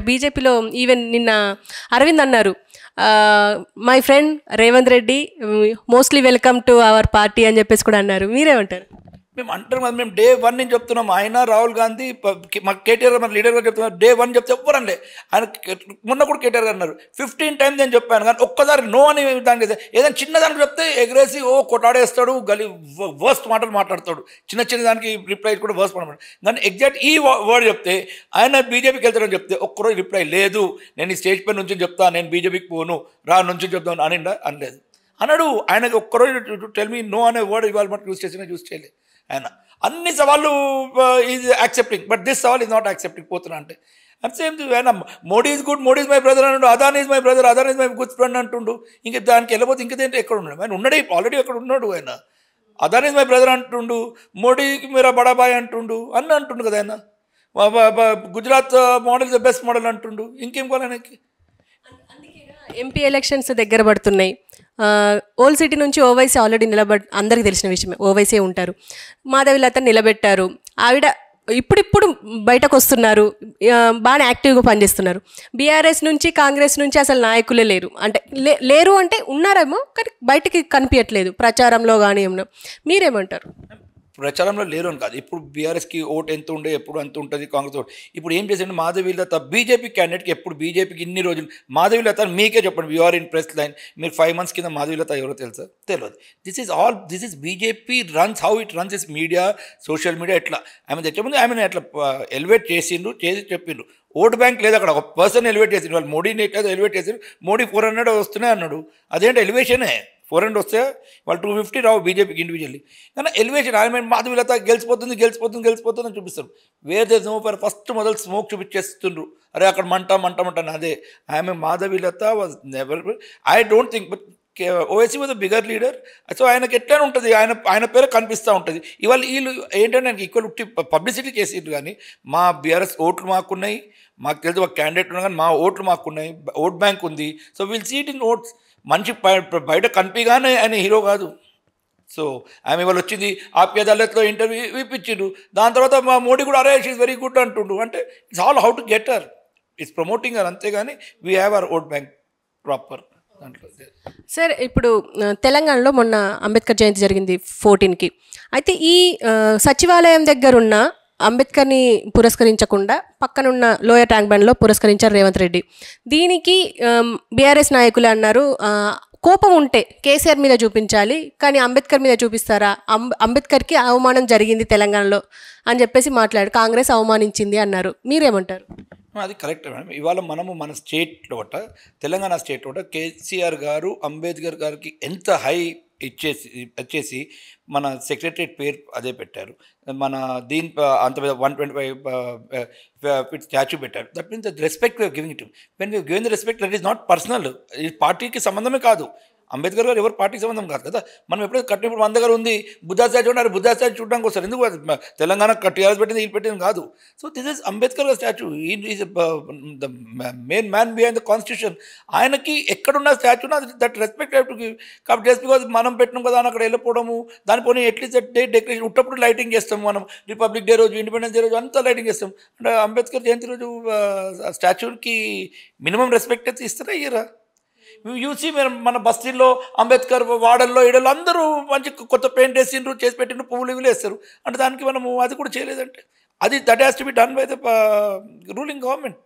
బీజేపీలో ఈవెన్ నిన్న అరవింద్ అన్నారు my friend Revanth Reddy mostly welcome to our party అని చెప్పేసి కూడా అన్నారు. మీరేమంటారు? మేము అంటారు కదా మేము డే వన్ నుంచి చెప్తున్నాం. ఆయన రాహుల్ గాంధీ మా కేటీఆర్ మన లీడర్ గారు చెప్తున్నారు. డే వన్ చెప్తే ఎవ్వరండి ఆయన మొన్న కూడా కేటీఆర్ గారు అన్నారు. ఫిఫ్టీన్ టైమ్స్ నేను చెప్పాను కానీ ఒక్కసారి నో అని దానికి ఏదైనా చిన్న దానికి చెప్తే ఎగరేసి ఓ కొట్టాడేస్తాడు గలి వర్స్ట్ మాటలు మాట్లాడతాడు. చిన్న చిన్న దానికి రిప్లై కూడా వర్స్ట్ మాట్లాడు కానీ ఎగ్జాక్ట్ ఈ వర్డ్ చెప్తే ఆయన బీజేపీకి వెళ్తాడని చెప్తే ఒక్కరోజు రిప్లై లేదు. నేను ఈ స్టేజ్ పై నుంచి చెప్తాను నేను బీజేపీకి పోను రా నుంచి చెప్తాను అని అనలేదు. అన్నాడు ఆయనకి ఒక్కరోజు టెల్ మీ నో అనే వర్డ్ ఇవాళ మనకు యూజ్ చేసినా యూజ్ చేయలేదు ఆయన అన్ని సవాళ్ళు ఈజ్ యాక్సెప్టింగ్ బట్ దిస్ సవాల్ ఈజ్ నాట్ యాక్సెప్టింగ్ పోతున్నా అంటే. అండ్ సేమ్ ఆయన Modi is good Modi is my brother అన్నాడు Adani is my brother Adani is my good friend అంటుండు. ఇంకా దానికి వెళ్ళబోతే ఇంకేంటి ఎక్కడ ఉన్నాడు? ఆయన ఉన్నాడు ఆల్రెడీ అక్కడ ఉన్నాడు ఆయన. అదాన్ ఈజ్ మై బ్రదర్ అంటుండు మోడీకి మీరా బడాబాయ్ అంటుండు అన్న అంటుండు కదా ఆయన. Gujarat model the best model అంటుండు. ఇంకేం కావాలి ఆయనకి? ఎంపీ ఎలక్షన్స్ దగ్గర పడుతున్నాయి. ఓల్డ్ సిటీ నుంచి ఓవైసీ ఆల్రెడీ నిలబడ్ అందరికీ తెలిసిన విషయమే ఓవైసీ ఉంటారు. మాధవిలత నిలబెట్టారు. ఆవిడ ఇప్పుడిప్పుడు బయటకు వస్తున్నారు బాగా బాగానే యాక్టివ్గా పనిచేస్తున్నారు. బీఆర్ఎస్ నుంచి కాంగ్రెస్ నుంచి అసలు నాయకులే లేరు. అంటే లే లేరు అంటే ఉన్నారేమో కానీ బయటికి కనిపించట్లేదు ప్రచారంలో కానీ ఏమన్నా. మీరేమంటారు? ప్రచారంలో లేరు అని కాదు. ఇప్పుడు బీఆర్ఎస్కి ఓటు ఎంత ఉండే ఎప్పుడు అంత ఉంటుంది కాంగ్రెస్ ఓటు. ఇప్పుడు ఏం చేసిండు? మాధవి లత బీజేపీ క్యాండిడేట్కి ఎప్పుడు బీజేపీకి ఇన్ని రోజులు మాధవి లత మీకే చెప్పండి. You are in press line మీరు ఫైవ్ మంత్స్ కింద మాధవి లత ఎవరో తెలుసా? తెలియదు this is all this is BJP runs how it runs is media social media ఎట్లా? ఆమె తెచ్చముందు ఆమెను ఎట్లా ఎలివేట్ చేసిండ్రు చేసి చెప్పిండ్రు ఓట్ బ్యాంక్ లేదు అక్కడ. ఒక పర్సన్ ఎలివేట్ చేసిండు. వాళ్ళు మోడీని ఎట్లా ఎలివేట్ చేసిండ్రు మోడీ ఫోర్ హండ్రెడ్ వస్తున్నాయి అన్నాడు. అదేంటి ఎలివేషనే ఫోర్ హండ్రెడ్ వస్తే వాళ్ళు టూ ఫిఫ్టీ రావు బీజేపీకి ఇండివిజువల్లీ కానీ ఎలివేషన్ ఆయన మాధవిలత గెలిచిపోతుంది గెలిచిపోతుంది గెలిచిపోతుంది అని చూపిస్తారు. వేరే నో ఫర్ ఫస్ట్ మొదలు స్మోక్ చూపించేస్తుండ్రు. అరే అక్కడ మంట మంట మంట అదే ఆమె Madhavi Latha was never I don't think but Owaisi was bigger leader so ఆయనకి ఎట్లా ఉంటుంది. ఆయన ఆయన పేరు కనిపిస్తూ ఉంటుంది. ఇవాళ వీళ్ళు ఏంటంటే ఆయనకి ఈక్వల్ ఉట్టి పబ్లిసిటీ చేసిండ్రు కానీ మా బీఆర్ఎస్ ఓట్లు మాకున్నాయి. మాకు తెలిసి ఒక క్యాండిడేట్ ఉన్నా కానీ మా ఓట్లు మాకున్నాయి. ఓట్ బ్యాంక్ ఉంది. So will seat in votes మంచి బయట కనిపిగానే ఆయన హీరో కాదు. సో ఆమె వాళ్ళు వచ్చింది. ఆప్య అదాలత్లో ఇంటర్వ్యూ ఇప్పించిండు దాని తర్వాత మా మోడీ కూడా అరే షీఈ్ వెరీ గుడ్ అంటుండు అంటే it's all how to get her it's promoting uh అంతేగాని we have our vote bank proper దాంట్లో. సార్ ఇప్పుడు తెలంగాణలో మొన్న అంబేద్కర్ జయంతి జరిగింది ఫోర్టీన్కి. అయితే ఈ సచివాలయం దగ్గర ఉన్న అంబేద్కర్ని పురస్కరించకుండా పక్కనున్న లోయర్ ట్యాంక్ బండ్లో పురస్కరించారు రేవంత్ రెడ్డి. దీనికి బీఆర్ఎస్ నాయకులు అన్నారు కోపం ఉంటే కేసీఆర్ మీద చూపించాలి కానీ అంబేద్కర్ మీద చూపిస్తారా? అంబేద్కర్కి అవమానం జరిగింది తెలంగాణలో అని చెప్పేసి మాట్లాడు కాంగ్రెస్ అవమానించింది అన్నారు. మీరేమంటారు? అది కరెక్ట్ మేడం. ఇవాళ మనము మన స్టేట్లో తెలంగాణ స్టేట్లో కేసీఆర్ గారు అంబేద్కర్ గారికి ఎంత హై ఇచ్చేసి వచ్చేసి మన సెక్రటరియట్ పేరు అదే పెట్టారు. మన దీని అంత అంత one twenty five feet statue పెట్టారు. That means the respect giving it when you giving the respect that is not personal ఈ పార్టీకి సంబంధమే కాదు. అంబేద్కర్ గారు ఎవరు పార్టీకి సంబంధం కాదు కదా. మనం ఎప్పుడైతే కట్టినప్పుడు మన దగ్గర ఉంది బుద్ధా స్టాచ్యూ ఉన్నారు బుద్ధా స్టాచ్యూ చూడడానికి వస్తారు. ఎందుకు తెలంగాణ టీఆర్ఎస్ పెట్టింది వీళ్ళు పెట్టింది కాదు. సో దిస్ ఇస్ అంబేద్కర్ గారి statue is the main man behind the constitution ఆయనకి ఎక్కడున్న statue that respect to give కాబట్టి జస్ట్ బికాజ్ మనం పెట్టినాం కదా అని అక్కడ వెళ్ళిపోవడము దాని పోనీ డే డెకరేషన్ ఉట్టప్పుడు లైటింగ్ చేస్తాం మనం. రిపబ్లిక్ డే రోజు ఇండిపెండెన్స్ డే రోజు అంతా లైటింగ్ చేస్తాం అంటే అంబేద్కర్ జయంతి రోజు స్టాచ్యూకి మినిమం రెస్పెక్ట్ అయితే ఇస్తారా ఇయ్యరా? చూసి మీరు మన బస్తీల్లో అంబేద్కర్ వాడల్లో ఈడల్లో అందరూ మంచి కొత్త పెయింట్ వేసిండ్రు చేసి పెట్టిండ్రు పువ్వులు ఇవి వేస్తారు. అంటే దానికి మనము అది కూడా చేయలేదంటే. అది that has to be done by the ruling government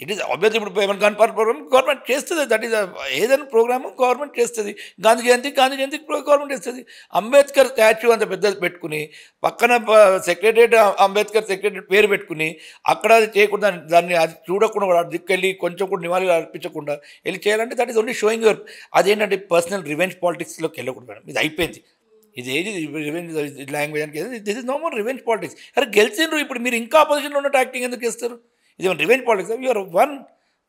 it is obviously ఇప్పుడు ఏమైనా గన్ ప్రోగ్రామ్ గవర్నమెంట్ చేస్తుంది. దట్ ఈస్ ఏదైనా ప్రోగ్రామ్ గవర్నమెంట్ చేస్తుంది. గాంధీ జయంతి గాంధీ జయంతి గవర్నమెంట్ చేస్తుంది. అంబేద్కర్ స్టాచ్యూ అంత పెద్దది పెట్టుకుని పక్కన సెక్రటరేట్ అంబేద్కర్ సెక్రటరేట్ పేరు పెట్టుకుని అక్కడ అది చేయకుండా దాన్ని- అది చూడకుండా కూడా దిక్కెళ్ళి కొంచెం కూడా నివాళులు అర్పించకుండా వెళ్ళి చేయాలంటే that is only showing your అదేంటంటే పర్సనల్ రివెంజ్ పాలిటిక్స్లోకి వెళ్ళకూడదు మేడం. ఇది అయిపోయింది. ఇది ఏది? రివెంజ్ లాంగ్వేజ్ అని this is no more revenge politics అరే గెలిచిండ్రు ఇప్పుడు. మీరు ఇంకా అపోజిషన్లో ఉన్నట్టు యాక్టింగ్ ఎందుకు చేస్తారు? ఇది రివెంజ్ పాలిటిక్స్ యూఆర్ వన్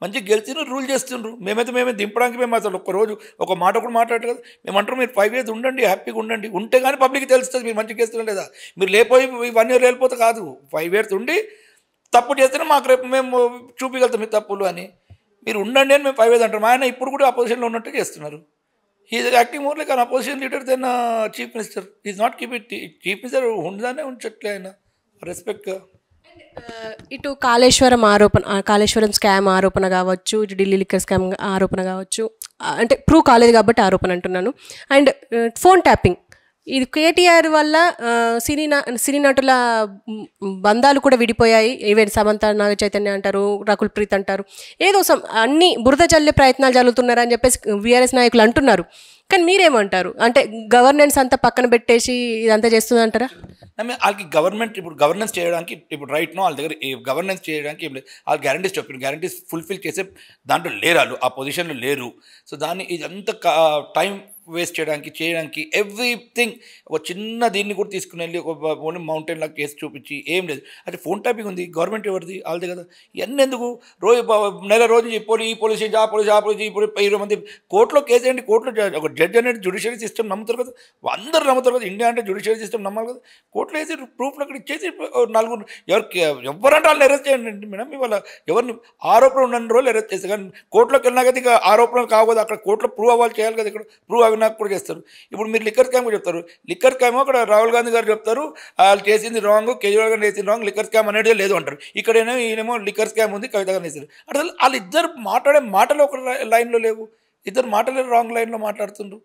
మంచి గెలిచిన రూల్ చేస్తుండ్రు. మేమైతే మేమే దింపడానికి మేము అసలు ఒక్కరోజు ఒక మాట కూడా మాట్లాడలేదు కదా. మేము అంటారు మీరు ఫైవ్ ఇయర్స్ ఉండండి హ్యాపీగా ఉండండి. ఉంటే కానీ పబ్లిక్ తెలుస్తుంది మీరు మంచిగా చేస్తున్నారు లేదా మీరు లేకపోయి వన్ ఇయర్ వెళ్ళిపోతే కాదు. ఫైవ్ ఇయర్స్ ఉండి తప్పు చేస్తేనే మాకు రేపు మేము చూపించగలుగుతాం మీ తప్పులు అని. మీరు ఉండండి అని మేము ఫైవ్ ఇయర్స్ అంటాం ఆయన ఇప్పుడు కూడా అపోజిషన్లో ఉన్నట్టు చేస్తున్నారు. Is acting more like an opposition leader then chief minister is not keep it chief minister ఉండదానే ఉంచట్లే ఆయన. రెస్పెక్ట్గా Uh, ఇటు కాళేశ్వరం ఆరోపణ కాళేశ్వరం స్కామ్ ఆరోపణ కావచ్చు ఇటు ఢిల్లీ లిక్కర్ స్కామ్ ఆరోపణ కావచ్చు అంటే ప్రూవ్ కాలేదు కాబట్టి ఆరోపణ అంటున్నాను. And phone tapping. ఇది కేటీఆర్ వల్ల సినీ సినీ నటుల బంధాలు కూడా విడిపోయాయి. ఈవెన్ సమంత నాగ చైతన్య అంటారు రకుల్ ప్రీత్ అంటారు. ఏదో some అన్ని బురద చల్లే ప్రయత్నాలు జరుగుతున్నారని చెప్పేసి వీఆర్ఎస్ నాయకులు అంటున్నారు. కానీ మీరేమంటారు? అంటే గవర్నెన్స్ అంతా పక్కన పెట్టేసి ఇదంతా చేస్తుందంటారా? ఐ వాళ్ళకి గవర్నమెంట్ ఇప్పుడు గవర్నెన్స్ చేయడానికి ఇప్పుడు రైట్ నో వాళ్ళ దగ్గర గవర్నెన్స్ చేయడానికి ఏం లేదు. వాళ్ళు గ్యారంటీస్ చెప్పారు. గ్యారంటీస్ ఫుల్ఫిల్ చేసే దాంట్లో లేరు వాళ్ళు. ఆ పొజిషన్లో లేరు. సో దాన్ని ఇదంతా టైం వేస్ట్ చేయడానికి చేయడానికి ఎవ్రీథింగ్ ఒక చిన్న దీన్ని కూడా తీసుకుని వెళ్ళి ఒక ఓన్లీ మౌంటైన్ లాగా కేసు చూపించి ఏం లేదు. అంటే ఫోన్ టాపింగ్ ఉంది. గవర్నమెంట్ ఎవరిది? వాళ్ళది కదా. ఇవన్నీ ఎందుకు? రోజు నెల రోజు ఈ ఈ పోలీస్ ఆ పోలీస్ ఆ పోలీస్ ఈ పోలీస్ ఇరవై మంది కోర్టులో కేసు ఏంటి? కోర్టులో ఒక జడ్జ్ అనేది జుడిషియరీ సిస్టమ్ నమ్ముతారు కదా. అందరూ నమ్ముతారు కదా. ఇండియా అంటే జుడిషియరీ సిస్టమ్ నమ్మాలి కదా. కోర్టులో వేసి ప్రూఫ్లు అక్కడ ఇచ్చేసి నలుగురు ఎవరికి ఎవరంటే వాళ్ళని అరెస్ట్ చేయండి. మేడం ఇవాళ ఎవరిని ఆరోపణ ఉన్న రోజులు అరెస్ట్ చేస్తారు కానీ కోర్టులోకి వెళ్ళినా కదా ఇక ఆరోపణలు కావు కదా. అక్కడ కోర్టులో ప్రూవ్ అవ్వాలి చేయాలి కదా ఇక్కడ. ప్రూవ్ నాకు కూడా చేస్తారు. ఇప్పుడు మీరు లిక్కర్ స్కామ్ కూడా చెప్తారు. లిక్కర్ స్కామ్ అక్కడ రాహుల్ గాంధీ గారు చెప్తారు వాళ్ళు చేసింది రాంగ్ కేజ్రీవాల్ గారు చేసింది రాంగ్ లిక్కర్ స్కామ్ అనేది లేదు అంటారు. ఇక్కడేమో ఈయనేమో లిక్కర్ స్కామ్ ఉంది కవిత గారు చేశారు. అంటే వాళ్ళు ఇద్దరు మాట్లాడే మాటలు ఒక లైన్లో లేవు. ఇద్దరు మాటలు రాంగ్ లైన్లో మాట్లాడుతుండ్రు.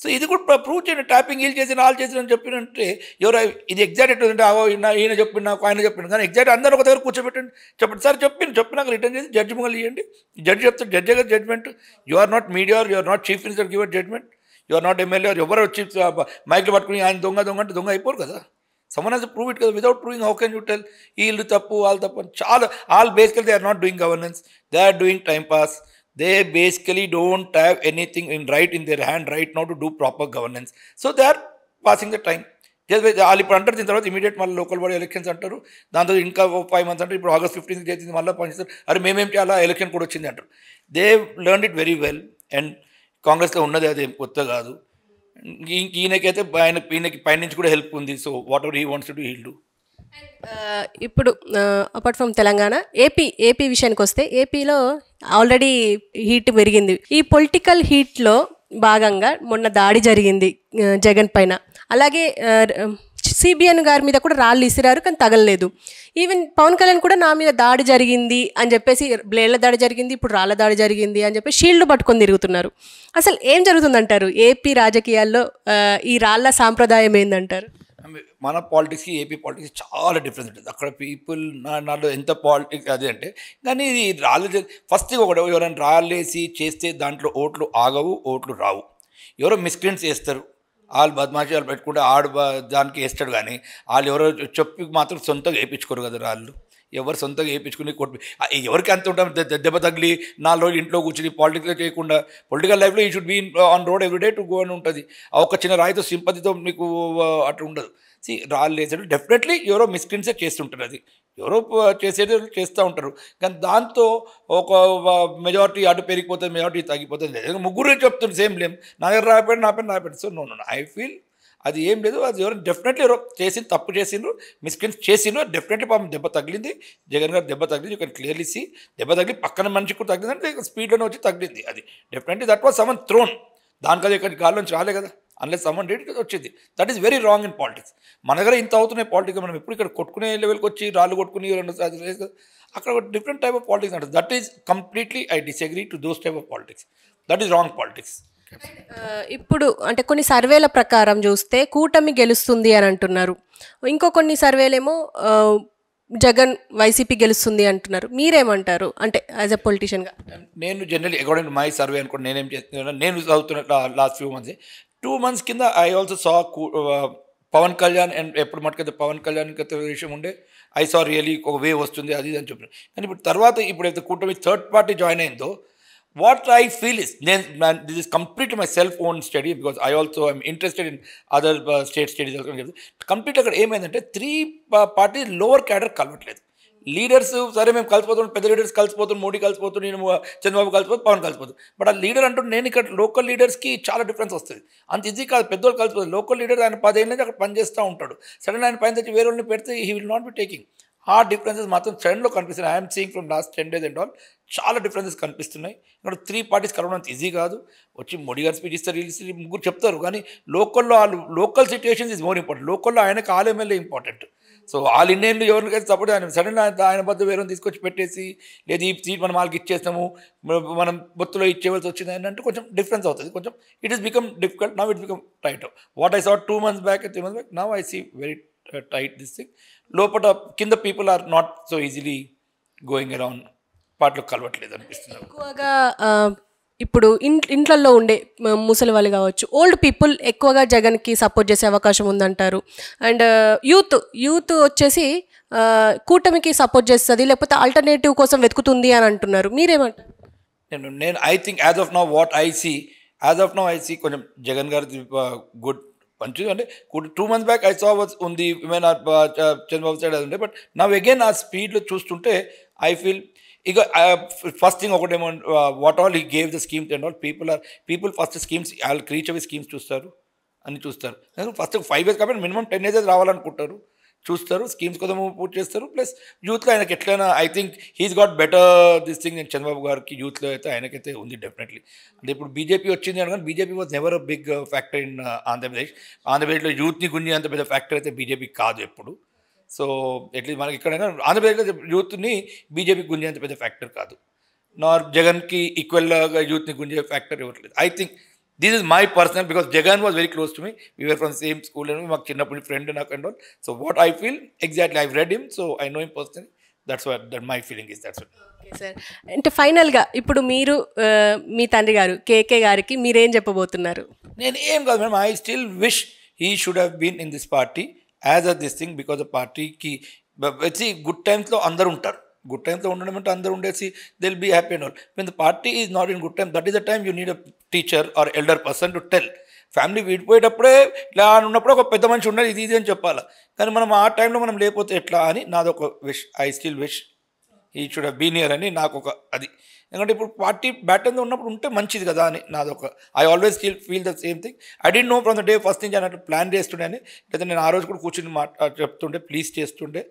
సో ఇది కూడా ప్రూవ్ చేయండి. ట్యాపింగ్ వీళ్ళు చేసిన వాళ్ళు చేసిన అని చెప్పినంటే ఎవరు ఇది ఎగ్జాక్ట్ ఎట్టుందంటే ఆవో ఈయన చెప్పిన నాకు ఆయన చెప్పిన కానీ ఎగ్జాక్ట్ అందరూ ఒక దగ్గర కూర్చోబెట్టండి. చెప్పండి. సార్ చెప్పిన చెప్పినాక రిటర్న్ చేసి జడ్జి మొగలు ఇవ్వండి జడ్జి చెప్తారు జడ్జి గారు judgement you are not media you are not chief minister giver judgement you are not MLA ఎవరు వచ్చి మైక్లు పట్టుకుని ఆయన దొంగ దొంగ అంటే దొంగ అయిపోరు కదా. సమ్మన్ హాజ్ ప్రూవ్ ఇట్ కదా. Without proving how can you tell వీళ్ళు తప్పు వాళ్ళు తప్పు అని చాలా all basically they are not doing governance they are doing time pass they basically don't have anything in right in their hand right now to do proper governance so they are passing the time వాళ్ళు ఇప్పుడు అంటారు దీని తర్వాత immediate మళ్ళీ local body elections అంటారు. దాంతో ఇంకా five months అంటారు. ఇప్పుడు ఆగస్ట్ ఫిఫ్టీన్త్ చేసింది మళ్ళీ పనిచేస్తారు. అరే మేమేంటి అలా ఎలక్షన్ కూడా వచ్చింది అంటారు. They learn it very well and కాంగ్రెస్లో ఉన్నది అదే కొత్త కాదు. ఈ- ఈయనకైతే ఆయన ఈయనకి పైనుంచి కూడా హెల్ప్ ఉంది. So whatever he wants to heal do ఇప్పుడు apart from Telangana AP AP విషయానికి వస్తే ఏపీలో ఆల్రెడీ హీట్ పెరిగింది. ఈ పొలిటికల్ హీట్లో భాగంగా మొన్న దాడి జరిగింది జగన్ పైన. అలాగే సిబిఎన్ గారి మీద కూడా రాళ్ళు ఇసిరారు కానీ తగలలేదు. ఈవెన్ పవన్ కళ్యాణ్ కూడా నా మీద దాడి జరిగింది అని చెప్పేసి బ్లేడ్ల దాడి జరిగింది ఇప్పుడు రాళ్ళ దాడి జరిగింది అని చెప్పి షీల్డ్ పట్టుకొని తిరుగుతున్నారు. అసలు ఏం జరుగుతుందంటారు? ఏపీ రాజకీయాల్లో ఈ రాళ్ళ సాంప్రదాయం ఏందంటారు? మన పాలిటిక్స్కి ఏపీ పాలిటిక్స్ చాలా డిఫరెన్స్ ఉంటుంది. అక్కడ పీపుల్ నా నాలో ఎంత పాలిటిక్స్ అదే అంటే కానీ ఇది రాళ్ళు ఫస్ట్ ఒకటి ఎవరైనా రాళ్ళేసి చేస్తే దాంట్లో ఓట్లు ఆగవు ఓట్లు రావు. ఎవరో మిస్క్రియంట్స్ చేస్తారు వాళ్ళు బద్మాషాలు పెట్టుకుంటే ఆడు దానికి వేస్తాడు కానీ వాళ్ళు ఎవరో చెప్పి మాత్రం సొంతంగా వేయించుకోరు కదా రాళ్ళు ఎవరు సొంతంగా వేయించుకుని కొట్టి ఎవరికి అంత ఉంటాం? దె- దెబ్బ తగిలి నాలుగు రోజులు ఇంట్లో కూర్చుని పాలిటిక్స్లో చేయకుండా పొలిటికల్ లైఫ్లో ఈ should be on road everyday to go అని ఉంటుంది. ఆ ఒక్క చిన్న రాయితో సింపతితో మీకు uh, అట్లా ఉండదు. సి రాళ్ళు వేసాడు డెఫినెట్లీ ఎవరో మిస్క్రిన్సే చేస్తుంటారు అది. ఎవరో చేసేది చేస్తూ ఉంటారు. కానీ దాంతో ఒక మెజారిటీ అటు పెరిగిపోతుంది మెజారిటీ తగ్గిపోతుంది. లేదు ముగ్గురు చెప్తుంది సేమ్ లేం నా దగ్గర రాకపోయినా నా పేరు రాకపోయింది సో నో ఐ ఫీల్ అది ఏం లేదు. అది ఎవరు డెఫినెట్లీ ఎవరో చేసింది తప్పు చేసిండ్రు మిస్కిన్స్ చేసిండ్రు. డెఫినెట్లీ పాపం దెబ్బ తగిలింది. జగన్ గారు దెబ్బ తగిలింది. ఇక్కడ కెన్ క్లియర్లీ దెబ్బ తగిలి పక్కన మనిషికి కూడా తగ్గిందంటే స్పీడ్లోనే వచ్చి తగిలింది. అది definitely that was someone thrown దానికది ఇక్కడ గాల్లోంచి రాలే కదా. అన్లెస్ సమ్మన్ డేట్ వచ్చింది. That is very wrong in politics మన దగ్గర ఇంత అవుతున్నాయి పాలిటిక్స్ మనం ఎప్పుడు ఇక్కడ కొట్టుకునే లెవెల్కి వచ్చి రాళ్ళు కొట్టుకుని. అక్కడ ఒక డిఫరెంట్ టైప్ ఆఫ్ పాలిటిక్స్ అంటారు. That is completely I disagree to those type of politics that is wrong politics ఇప్పుడు అంటే కొన్ని సర్వేల ప్రకారం చూస్తే కూటమి గెలుస్తుంది అని అంటున్నారు. ఇంకో కొన్ని సర్వేలేమో ఆ, జగన్ వైసీపీ గెలుస్తుంది అంటున్నారు. మీరేమంటారు? అంటే యాజ్ ఎ పొలిటీషియన్గా నేను generally according to my survey అనుకోండి నేనేం చేస్తున్నాను నేను చదువుతున్న last few months two months కింద I also saw Pavan Kalyan and ఎప్పుడు మటుకైతే పవన్ కళ్యాణ్ విషయం ఉండే ఐ సా రియలీ ఒక వే వస్తుంది అది ఇది అని చెప్పిన. కానీ ఇప్పుడు తర్వాత ఇప్పుడైతే కూటమి థర్డ్ పార్టీ జాయిన్ అయిందో వాట్ ఐ ఫీల్ ఇస్ నేను this is complete my self own study because I also I'm interested in other state studies complete అక్కడ ఏమైందంటే త్రీ పార్టీ లోవర్ క్యాడర్ కలవట్లేదు. లీడర్స్ సరే మేము కలిసిపోతున్నాం పెద్ద లీడర్స్ కలిసిపోతున్నాం మోడీ కలిసిపోతున్నాం నేను చంద్రబాబు కలిసిపోతుంది పవన్ కలిసిపోతుంది. బట్ ఆ లీడర్ అంటూ నేను ఇక్కడ లోకల్ లీడర్స్కి చాలా డిఫరెన్స్ వస్తుంది. అంత ఈజీ కాదు పెద్దోళ్ళు కలిసిపోతుంది లోకల్ లీడర్ ఆయన పదేళ్ళ నుంచి అక్కడ పనిచేస్తూ ఉంటాడు. సడన్ ఆయన పైన తెచ్చి వేరే వాళ్ళని పెడితే he will not be taking ఆ డిఫరెన్సెస్ మాత్రం ట్రెండ్లో కనిపిస్తున్నాయి. I'm seeing from last ten days and all చాలా డిఫరెన్సెస్ కనిపిస్తున్నాయి. ఇక్కడ త్రీ పార్టీస్ కలవడం అంత ఈజీ కాదు. వచ్చి మోడీ గారు స్పీచ్ ఇస్తారు ఇస్తారు, ముగ్గురు చెప్తారు. కానీ లోకల్లో వాళ్ళు local situations is more important లోకల్లో ఆయనకు all MLA important so all ఇండియన్లు ఎవరికైతే సపోర్ట్ ఆయన సడన్ ఆయన బద్ద వేరే తీసుకొచ్చి పెట్టేసి లేదు ఈ సీట్ మనం వాళ్ళకి ఇచ్చేస్తాము మనం బొత్తులో ఇచ్చేవలసి వచ్చింది అని అంటే కొంచెం డిఫరెన్స్ అవుతుంది. కొంచెం it is become difficult now it become tight what I saw two months back three months back now I see very tight this thing లోపల కింద people are not so easily going around పాటలు కలవట్లేదు అనిపిస్తుంది. ఎక్కువగా ఆ, ఇప్పుడు in ఇంట్లల్లో ఉండే ముసలి వాళ్ళు కావచ్చు ఓల్డ్ పీపుల్ ఎక్కువగా జగన్కి సపోర్ట్ చేసే అవకాశం ఉందంటారు. అండ్ యూత్ యూత్ వచ్చేసి ఆ, కూటమికి సపోర్ట్ చేస్తుంది లేకపోతే ఆల్టర్నేటివ్ కోసం వెతుకుతుంది అని అంటున్నారు. మీరేమంటారు? నేను నేను I think as of now what I see as of now I see కొంచెం జగన్ గారి గుడ్ మంచిది అంటే two months back I saw ఉంది ఈవెన్ చంద్రబాబు సైడ్ అది ఉండే బట్ నా అగైన్ ఆ స్పీడ్లో చూస్తుంటే ఐ ఫీల్ ఇక ఫస్ట్ థింగ్ ఒకటేమో what all he gave the schemes and all people are people first schemes వాళ్ళు క్రీచ్ అవి స్కీమ్స్ చూస్తారు అని చూస్తారు. ఫస్ట్ ఫైవ్ ఇయర్స్ కాబట్టి మినిమం టెన్ ఇయర్స్ రావాలనుకుంటారు. చూస్తారు స్కీమ్స్ కోసం పూర్తి చేస్తారు. ప్లస్ యూత్లో ఆయనకి ఎట్లయినా I think he's got better this thing నేను చంద్రబాబు గారికి యూత్లో అయితే ఆయనకైతే ఉంది డెఫినెట్లీ అంటే ఇప్పుడు బీజేపీ వచ్చింది అనగానే BJP was never a big factor in Andhra Pradesh ఆంధ్రప్రదేశ్లో యూత్ని గుంజి అంత పెద్ద ఫ్యాక్టర్ అయితే బీజేపీ కాదు ఎప్పుడు. సో ఎట్లీస్ట్ మనకి ఇక్కడ ఆంధ్రప్రదేశ్లో యూత్ని బీజేపీ గుంజే అంత పెద్ద ఫ్యాక్టర్ కాదు. నార్ జగన్కి ఈక్వల్గా యూత్ని గుంజే ఫ్యాక్టర్ ఇవ్వట్లేదు I think this is my personal because Jagan was very close to me we're from same school అని మాకు చిన్నప్పుడు ఫ్రెండ్ నాకు and all so what I feel exactly I read him so I know him personal that's what that my feeling is that's sir అంటే ఫైనల్గా ఇప్పుడు మీరు ఆ, మీ తండ్రి గారు కేకే గారికి మీరేం చెప్పబోతున్నారు? నేను ఏం కాదు madam I still wish he should have been in this party as a this thing because ఆ పార్టీకి వచ్చి గుడ్ టైమ్స్లో అందరూ ఉంటారు. గుడ్ టైమ్స్లో ఉండడం అంటే అందరూ ఉండేసి Dil be happy and all when the party is not in good time that is the time you need a teacher or elder person to tell family విడిపోయేటప్పుడే ఇలా ఉన్నప్పుడు ఒక పెద్ద మనిషి ఉండాలి ఇది ఇది అని చెప్పాలి. కానీ మనం ఆ టైంలో మనం లేకపోతే ఎట్లా అని నాదొక wish I still wish he should బీనియర్ been here అని నాకు ఒక అది. ఎందుకంటే ఇప్పుడు పార్టీ బ్యాటన్ ఉన్నప్పుడు ఉంటే మంచిది కదా అని నాదొక I always feel feel the same thing I didn't know from the day first నుంచి అన్నట్టు ప్లాన్ చేస్తుండే అని. లేదా నేను ఆ రోజు కూడా కూర్చుని మాట్లా చెప్తుండే ప్లీజ్ చేస్తుండే.